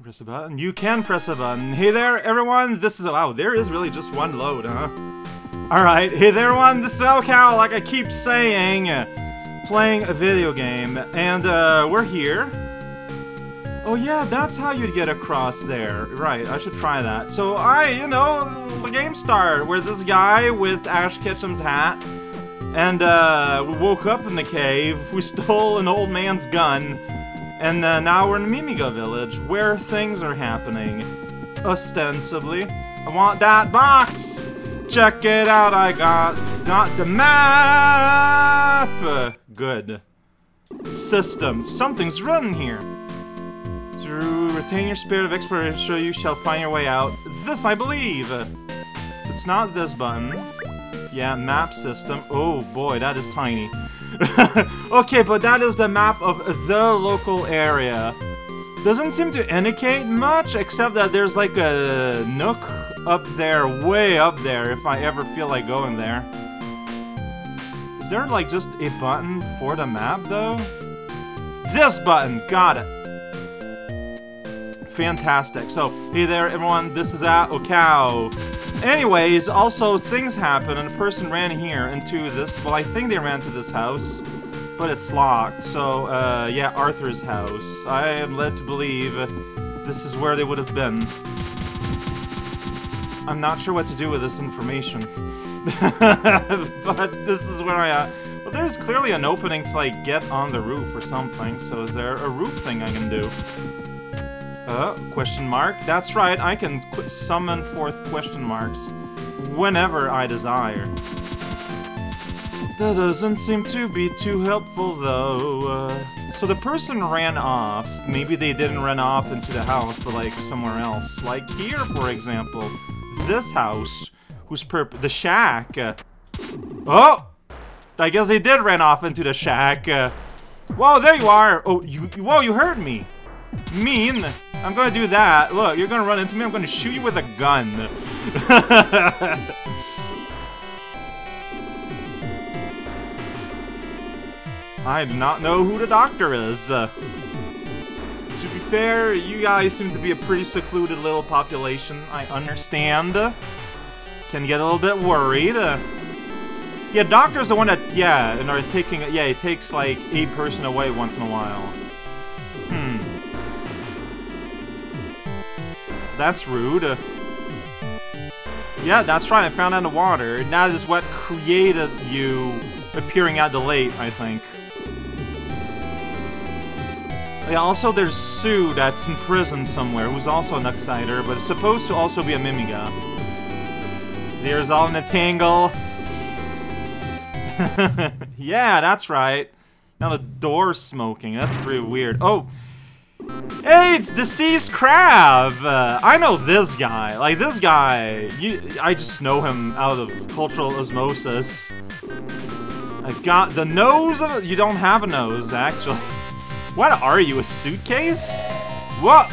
Press a button. You can press a button. Hey there, everyone. This is wow. There is really just one load, huh? All right. Hey there, everyone. This is raocow. Like I keep saying, playing a video game, and uh, we're here. Oh yeah, that's how you'd get across there. Right, I should try that. So I, you know, the game started where this guy with Ash Ketchum's hat, and uh, we woke up in the cave, we stole an old man's gun, and uh, now we're in Mimiga village, where things are happening. Ostensibly. I want that box! Check it out, I got, got the map! Good. System, something's running here. Through retain your spirit of exploration, you shall find your way out. This, I believe! It's not this button. Yeah, map system. Oh boy, that is tiny. okay, but that is the map of the local area. Doesn't seem to indicate much, except that there's like a nook up there, way up there, if I ever feel like going there. Is there like just a button for the map, though? This button! Got it! Fantastic. So, hey there, everyone, this is raocow. Anyways, also, things happen, and a person ran here into this, well, I think they ran to this house, but it's locked, so, uh, yeah, Arthur's house. I am led to believe this is where they would have been. I'm not sure what to do with this information. but this is where I, uh, well, there's clearly an opening to, like, get on the roof or something, so is there a roof thing I can do? Uh, question mark? That's right, I can summon forth question marks whenever I desire. That doesn't seem to be too helpful, though. Uh, so the person ran off. Maybe they didn't run off into the house, but like somewhere else. Like here, for example. This house, whose perp- the shack. Uh, oh! I guess they did run off into the shack. Uh, whoa, there you are! Oh, you- whoa, you heard me! Mean! I'm gonna do that. Look, you're gonna run into me, I'm gonna shoot you with a gun. I do not know who the doctor is. Uh, to be fair, you guys seem to be a pretty secluded little population. I understand. Can get a little bit worried. Uh, yeah, doctor's the one that, yeah, and are taking, yeah, it takes like a person away once in a while. That's rude. Uh, yeah, that's right, I found out in the water. And That is what created you appearing at the lake, I think. Yeah, also there's Sue that's in prison somewhere, who's also an Uxider, but is supposed to also be a Mimiga. Zero's all in a tangle. yeah, that's right. Now the door's smoking, that's pretty weird. Oh! Hey, it's Deceased Crab! Uh, I know this guy. Like, this guy, you, I just know him out of cultural osmosis. I've got the nose of You don't have a nose, actually. What are you, a suitcase? What?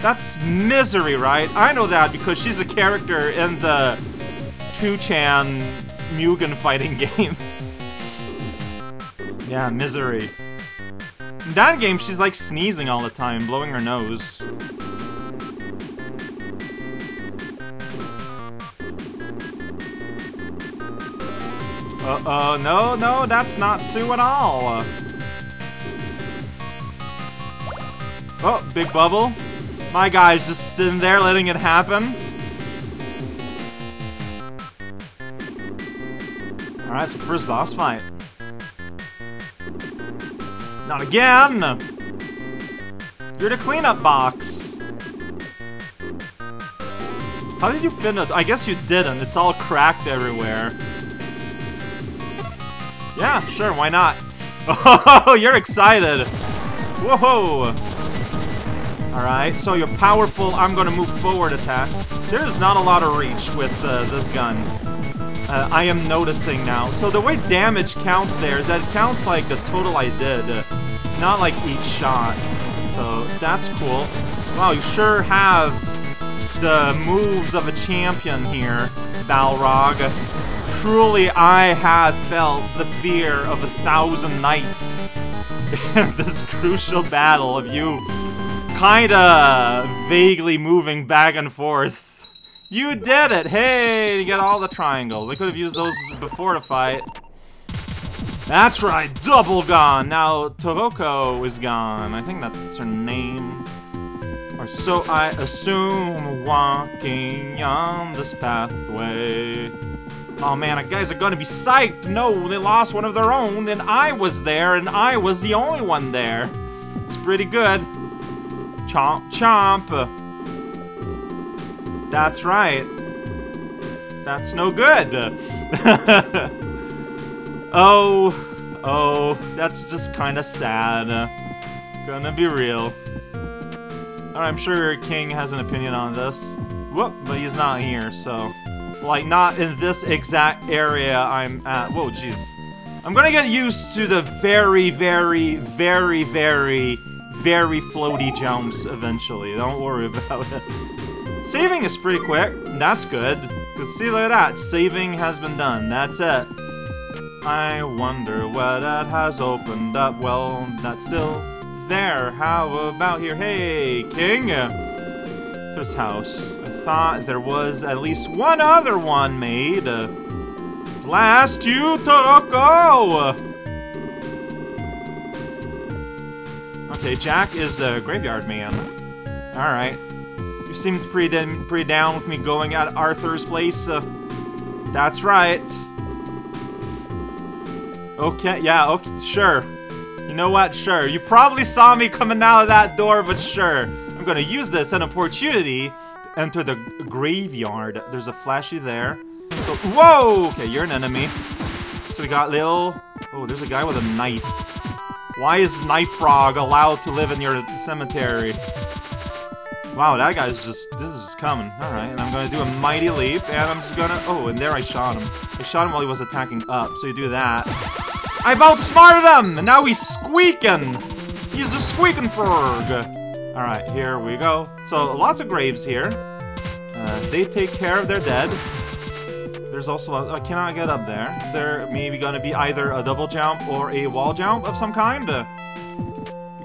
That's Misery, right? I know that because she's a character in the 2chan Mugen fighting game. yeah, Misery. In that game, she's like sneezing all the time, blowing her nose. Uh-oh, no, no, that's not Sue at all. Oh, big bubble. My guy's just sitting there letting it happen. Alright, so first boss fight. Not again! You're the cleanup box! How did you fit it? I guess you didn't. It's all cracked everywhere. Yeah, sure, why not? Oh, you're excited! Whoa! Alright, so you're powerful, I'm gonna move forward attack. There's not a lot of reach with uh, this gun. Uh, I am noticing now. So the way damage counts there is that it counts like the total I did, uh, not like each shot. So that's cool. Wow, you sure have the moves of a champion here, Balrog. Truly, I have felt the fear of a thousand knights in this crucial battle of you kinda vaguely moving back and forth. You did it! Hey, you get all the triangles. I could have used those before the fight. That's right, double gone! Now, Toroko is gone. I think that's her name. Or so I assume, walking on this pathway. Oh man, guys are gonna be psyched. No, they lost one of their own, and I was there, and I was the only one there. It's pretty good. Chomp, chomp. That's right. That's no good. oh, oh, that's just kind of sad. Gonna be real. I'm sure King has an opinion on this. Whoop, but he's not here, so... Like, not in this exact area I'm at. Whoa, jeez. I'm gonna get used to the very, very, very, very, very floaty jumps eventually. Don't worry about it. Saving is pretty quick. That's good. Because see, look at that. Saving has been done. That's it. I wonder what that has opened up. Well, that's still there. How about here? Hey, King! This house. I thought there was at least one other one made. blast you, Toroko! Okay, Jack is the graveyard man. Alright. Seemed pretty, pretty down with me going at Arthur's place. Uh, that's right. Okay, yeah, okay, sure. You know what? Sure. You probably saw me coming out of that door, but sure. I'm gonna use this an opportunity to enter the graveyard. There's a flashy there. So, whoa! Okay, you're an enemy. So we got little... Oh, there's a guy with a knife. Why is Knife Frog allowed to live in your cemetery? Wow, that guy's just... This is just coming. Alright, and I'm gonna do a mighty leap, and I'm just gonna... Oh, and there I shot him. I shot him while he was attacking up, so you do that. I've outsmarted him! And now he's squeaking! He's a squeaking frog! Alright, here we go. So, lots of graves here. Uh, they take care of their dead. There's also, a, I cannot get up there. Is there maybe gonna be either a double jump or a wall jump of some kind?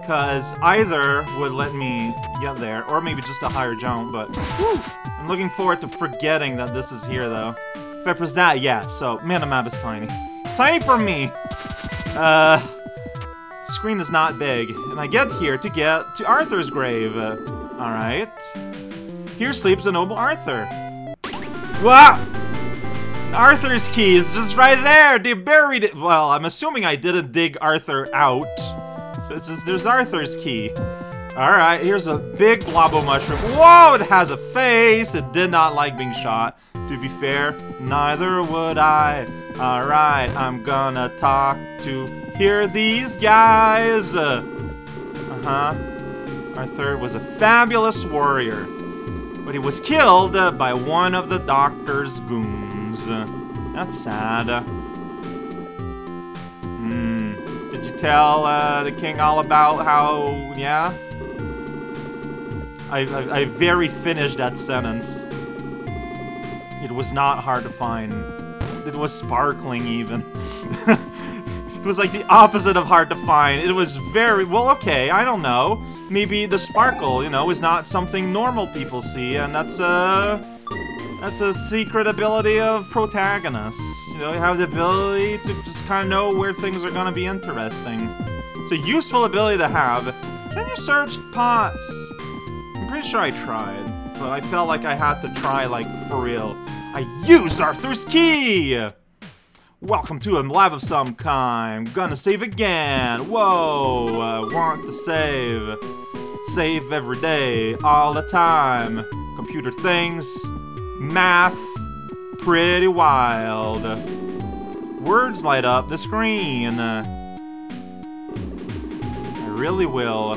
Because either would let me get there, or maybe just a higher jump, but whew, I'm looking forward to forgetting that this is here, though. If I press that, yeah, so, man, the map is tiny. Tiny for me! Uh, screen is not big, and I get here to get to Arthur's grave. Uh, Alright. Here sleeps the noble Arthur. Wow! Arthur's key is just right there! They buried it! Well, I'm assuming I didn't dig Arthur out. So it's just, there's Arthur's key. Alright, here's a big Blobo mushroom. Whoa, it has a face! It did not like being shot. To be fair, neither would I. Alright, I'm gonna talk to hear these guys. Uh-huh. Arthur was a fabulous warrior, but he was killed uh, by one of the doctor's goons. That's sad. Tell uh, the king all about how, yeah? I, I, I very finished that sentence. It was not hard to find. It was sparkling, even. it was like the opposite of hard to find. It was very... Well, okay, I don't know. Maybe the sparkle, you know, is not something normal people see, and that's a... That's a secret ability of protagonists. You know, you have the ability to just kind of know where things are going to be interesting. It's a useful ability to have. Then you searched pots. I'm pretty sure I tried, but I felt like I had to try, like, for real. I used Arthur's key! Welcome to a lab of some kind. Gonna save again. Whoa, I want to save. Save every day, all the time. Computer things, math, pretty wild. Words light up the screen. I really will.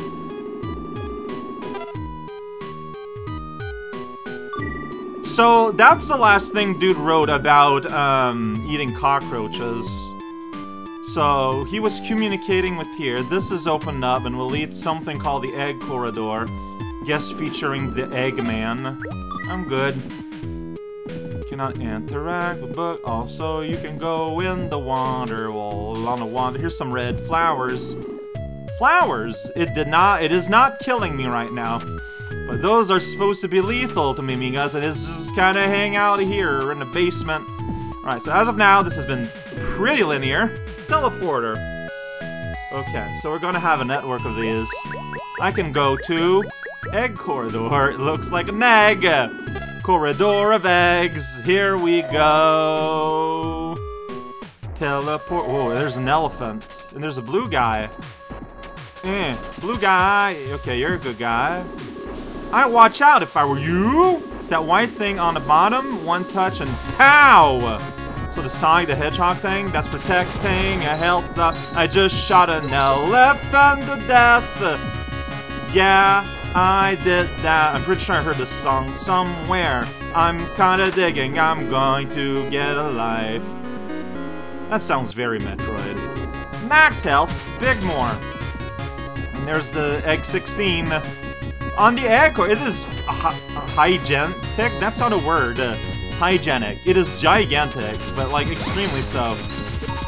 So that's the last thing dude wrote about um, eating cockroaches. So he was communicating with here. This is opened up and will lead something called the Egg Corridor. Guest featuring the Eggman. I'm good. Cannot interact book. Also, you can go in the water wall on the wander. Here's some red flowers. flowers. It did not, it is not killing me right now. But those are supposed to be lethal to Mimigas, and it's just kind of hang out here in the basement. Alright, so as of now, this has been pretty linear. Teleporter. Okay, so we're gonna have a network of these. I can go to Egg Corridor. It looks like an egg. Corridor of eggs. Here we go. Teleport. Whoa, there's an elephant. And there's a blue guy. Eh, blue guy. Okay, you're a good guy. I'd watch out if I were you. That white thing on the bottom, one touch and pow! So the Sonic the Hedgehog thing, that's protecting a health. Uh, I just shot an elephant to death. Yeah, I did that. I'm pretty sure I heard this song somewhere. I'm kinda digging, I'm going to get a life. That sounds very Metroid. Max health, big more. And there's the egg 16. On the egg, it is hygienic. That's not a word. It's hygienic. It is gigantic, but like extremely so.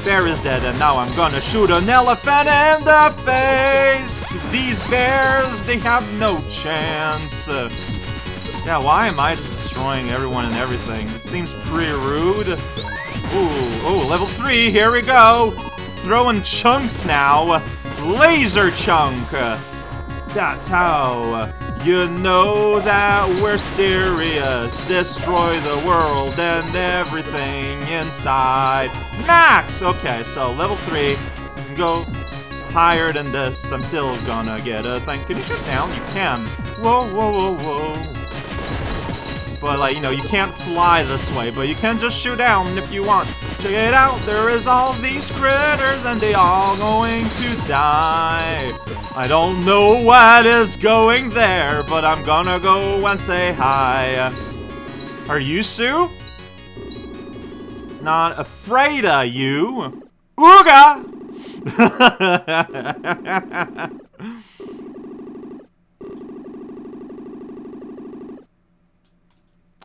Bear is dead, and now I'm gonna shoot an elephant in the face! These bears, they have no chance. Yeah, why am I just destroying everyone and everything? It seems pretty rude. Ooh, oh, level 3, here we go! Throwing chunks now! Laser chunk! That's how you know that we're serious. Destroy the world and everything inside. Max! Okay, so level 3. Let's go higher than this. I'm still gonna get a thing. Can you shoot down? You can. Whoa, whoa, whoa, whoa. But, like, you know, you can't fly this way, but you can just shoot down if you want. Check it out, there is all these critters, and they all going to die. I don't know what is going there, but I'm gonna go and say hi. Are you Sue? Not afraid of you. Ooga!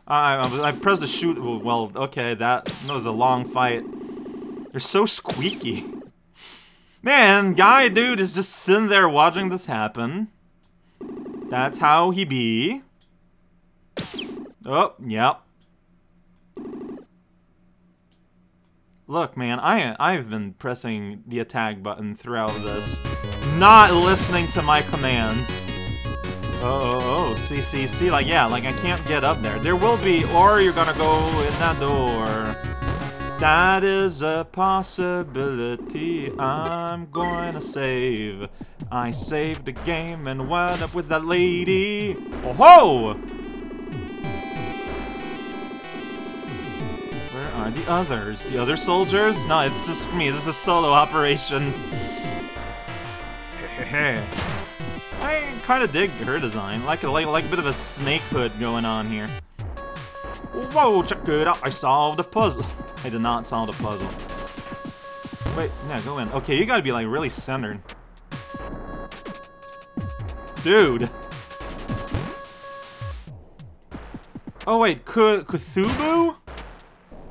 I, I pressed the shoot. Well, okay, that, that was a long fight. They're so squeaky. Man, guy dude is just sitting there watching this happen. That's how he be. Oh, yep. Look, man, I I've been pressing the attack button throughout this, not listening to my commands. Oh, oh, oh, see, see, see, like, yeah, like, I can't get up there. There will be, or you're gonna go in that door. That is a possibility I'm to save. I saved the game and wound up with that lady. Oh ho! Where are the others? The other soldiers? No, it's just me. This is a solo operation. Kind of dig her design. Like a, like, like a bit of a snake hood going on here. Whoa, check it out. I solved a puzzle. I did not solve the puzzle. Wait, yeah, go in. Okay, you gotta be like really centered. Dude. Oh wait, Cthulhu?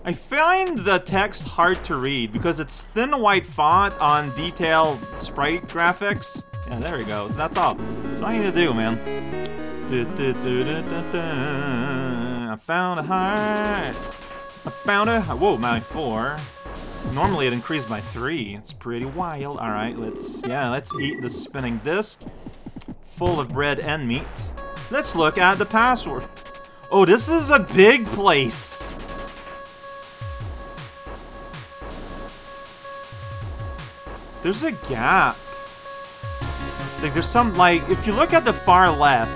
I find the text hard to read because it's thin white font on detailed sprite graphics. Yeah, there we go. So that's all. That's all you need to do, man. I found a heart. I found a whoa, my four. Normally it increased by three. It's pretty wild. All right, let's yeah, let's eat the spinning disc, full of bread and meat. Let's look at the password. Oh, this is a big place. There's a gap. Like, there's some, like, if you look at the far left,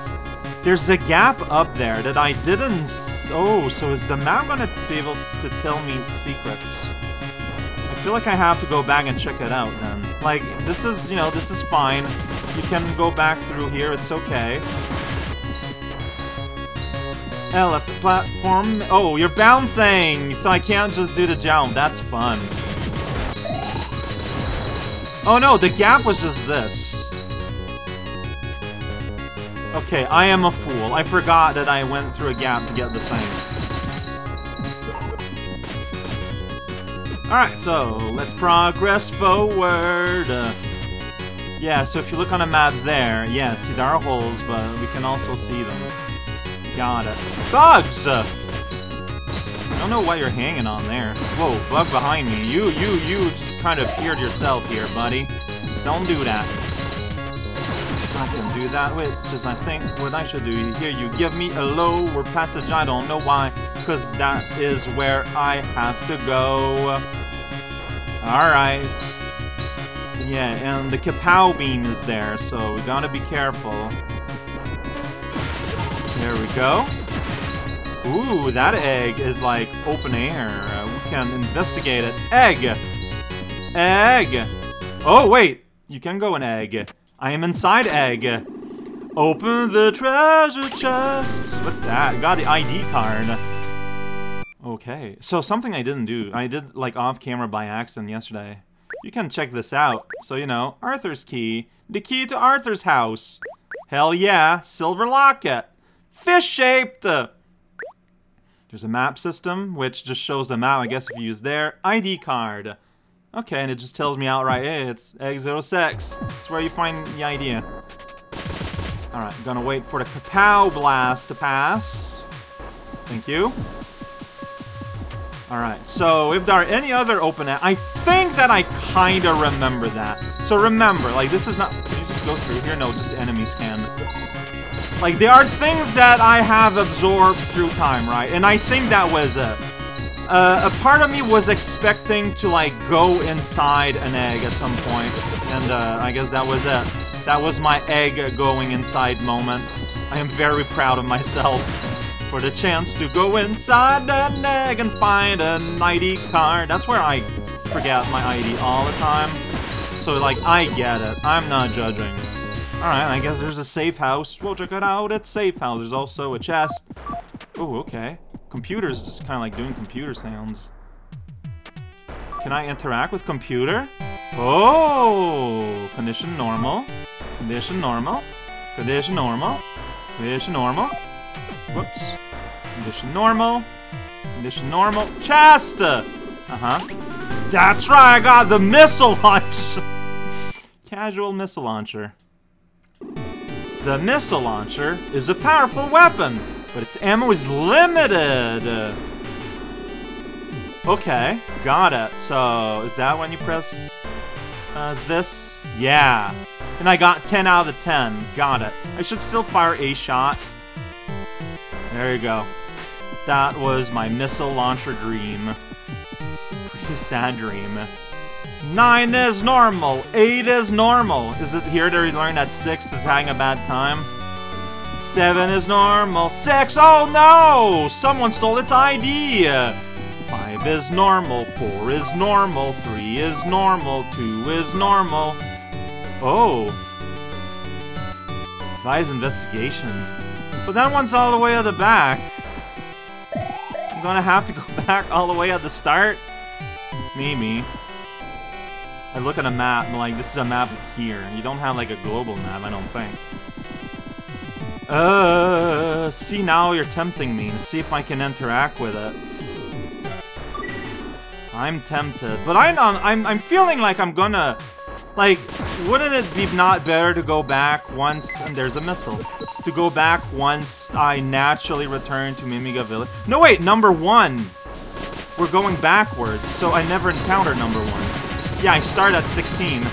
there's a gap up there that I didn't... oh, so is the map gonna be able to tell me secrets? I feel like I have to go back and check it out then. Like, this is, you know, this is fine. You can go back through here, it's okay. Elephant platform. Oh, you're bouncing! So I can't just do the jump. That's fun. Oh no, the gap was just this. Okay, I am a fool. I forgot that I went through a gap to get the thing. Alright, so let's progress forward. Uh, Yeah, so if you look on a map there, yeah, see there are holes, but we can also see them. Got it. Bugs! I don't know why you're hanging on there. Whoa, bug behind me. You, you, you just kind of appeared yourself here, buddy. Don't do that. I can do that, which is, I think, what I should do. Here, you give me a lower passage, I don't know why, because that is where I have to go. Alright. Yeah, and the kapow beam is there, so we gotta be careful. There we go. Ooh, that egg is like open air. We can investigate it. Egg! Egg! Oh, wait! You can go an egg. I am inside egg. Open the treasure chest. What's that? Got the ID card. Okay, so something I didn't do. I did like off camera by accident yesterday. You can check this out. So, you know, Arthur's key. The key to Arthur's house. Hell yeah, silver locket. Fish-shaped! There's a map system, which just shows the map, I guess, if you use their ID card. Okay, and it just tells me outright, hey, it's Egg 06. That's where you find the idea. Alright, gonna wait for the Kapow Blast to pass. Thank you. Alright, so if there are any other open I think that I kinda remember that. So remember, like, this is not- Can you just go through here? No, just enemies can. Like, there are things that I have absorbed through time, right? And I think that was it. Uh, a part of me was expecting to, like, go inside an egg at some point, and uh, I guess that was it. That was my egg going inside moment. I am very proud of myself for the chance to go inside an egg and find an ID card. That's where I forget my ID all the time. So, like, I get it. I'm not judging. Alright, I guess there's a safe house. We'll check it out. It's safe house. There's also a chest. Oh, okay. Computer's just kind of like doing computer sounds. Can I interact with computer? Oh! Condition normal. Condition normal. Condition normal. Condition normal. Whoops. Condition normal. Condition normal. Chest! Uh-huh. That's right, I got the missile launcher! Casual missile launcher. The missile launcher is a powerful weapon, but its ammo is limited. Okay, got it. So, is that when you press uh, this? Yeah. And I got 10 out of 10. Got it. I should still fire a shot. There you go. That was my missile launcher dream. Pretty sad dream. 9 is normal. 8 is normal. Is it here to learn that 6 is having a bad time? 7 is normal. 6! Oh no! Someone stole its ID! 5 is normal. 4 is normal. 3 is normal. 2 is normal. Oh. Advise investigation. But that one's all the way at the back. I'm gonna have to go back all the way at the start? Mimi. I look at a map and like, this is a map here. You don't have like a global map, I don't think. Uh, see now you're tempting me to see if I can interact with it. I'm tempted, but I'm I'm I'm feeling like I'm gonna like wouldn't it be not better to go back once and there's a missile to go back once I naturally return to Mimiga Village? No wait, number one. We're going backwards, so I never encounter number one. Yeah, I start at 16.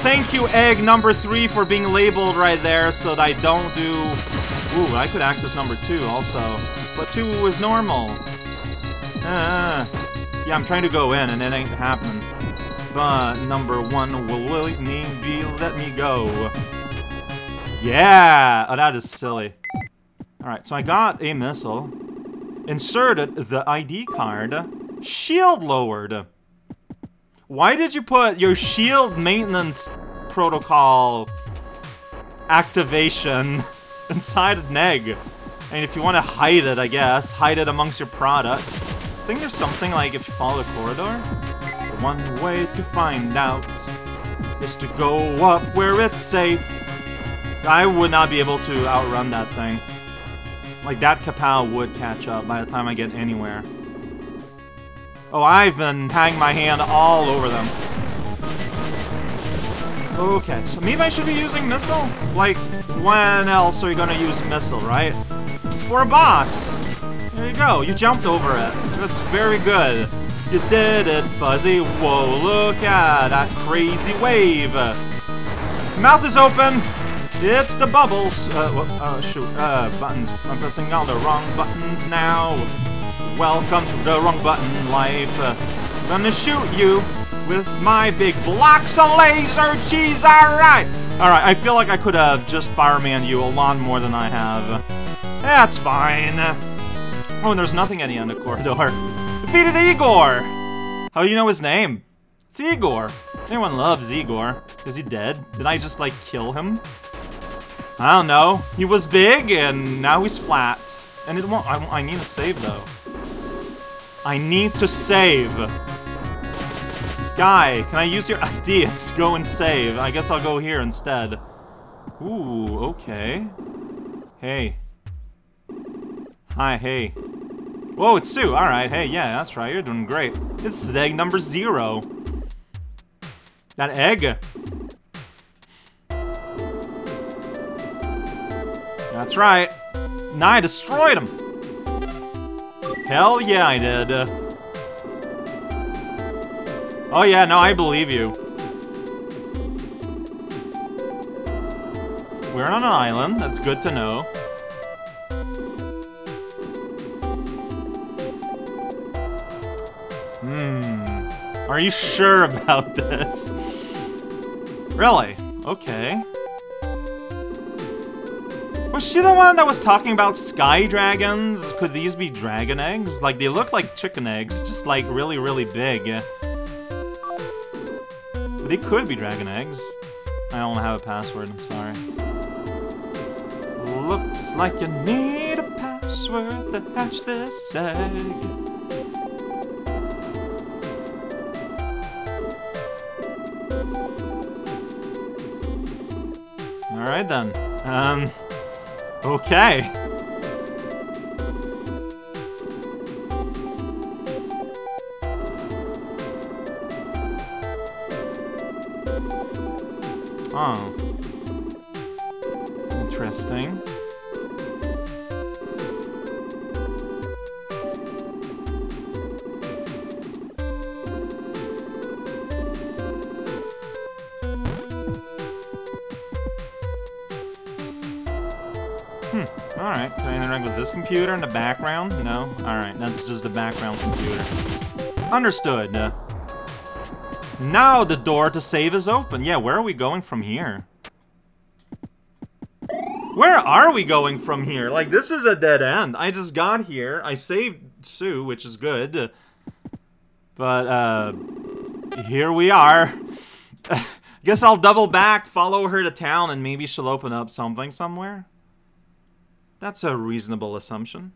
Thank you, egg number three, for being labeled right there so that I don't do... Ooh, I could access number two also. But two is normal. Uh, yeah, I'm trying to go in and it ain't happening. But number one will let me be let me go. Yeah! Oh, that is silly. Alright, so I got a missile. Inserted the ID card. Shield lowered. Why did you put your shield maintenance protocol activation inside of Neg? And if you want to hide it, I guess, hide it amongst your products. I think there's something like if you follow the corridor. The one way to find out is to go up where it's safe. I would not be able to outrun that thing. Like, that Kapow would catch up by the time I get anywhere. Oh, I've been hanging my hand all over them. Okay, so maybe I should be using missile? Like, when else are you gonna use missile, right? For a boss! There you go, you jumped over it. That's very good. You did it, Fuzzy. Whoa, look at that crazy wave. Mouth is open. It's the bubbles. Uh, oh, shoot. Uh, buttons. I'm pressing all the wrong buttons now. Welcome to the wrong button life. Uh, gonna shoot you with my big blocks of laser cheese. Alright. Alright, I feel like I could have just fireman you a lot more than I have. That's fine. Oh, and there's nothing at the end of the corridor. Defeated Igor! How do you know his name? It's Igor. Everyone loves Igor. Is he dead? Did I just, like, kill him? I don't know. He was big, and now he's flat. And it won't- I, I need a save, though. I need to save. Guy, can I use your idea to go and save? I guess I'll go here instead. Ooh, okay. Hey. Hi, hey. Whoa, it's Sue. Alright, hey, yeah, that's right. You're doing great. This is egg number zero. That egg That's right. And I destroyed him. Hell yeah, I did. Oh yeah, no, I believe you. We're on an island. That's good to know. Hmm. Are you sure about this? Really? Okay. Was she the one that was talking about sky dragons? Could these be dragon eggs? Like, they look like chicken eggs, just like really, really big. But they could be dragon eggs. I don't have a password, I'm sorry. Looks like you need a password to hatch this egg. Alright then. Um... Okay. Alright. Can I interact with this computer in the background? No? Alright, that's just the background computer. Understood. Uh, now the door to save is open. Yeah, where are we going from here? Where are we going from here? Like, this is a dead end. I just got here. I saved Sue, which is good. But, uh... Here we are. Guess I'll double back, follow her to town, and maybe she'll open up something somewhere. That's a reasonable assumption.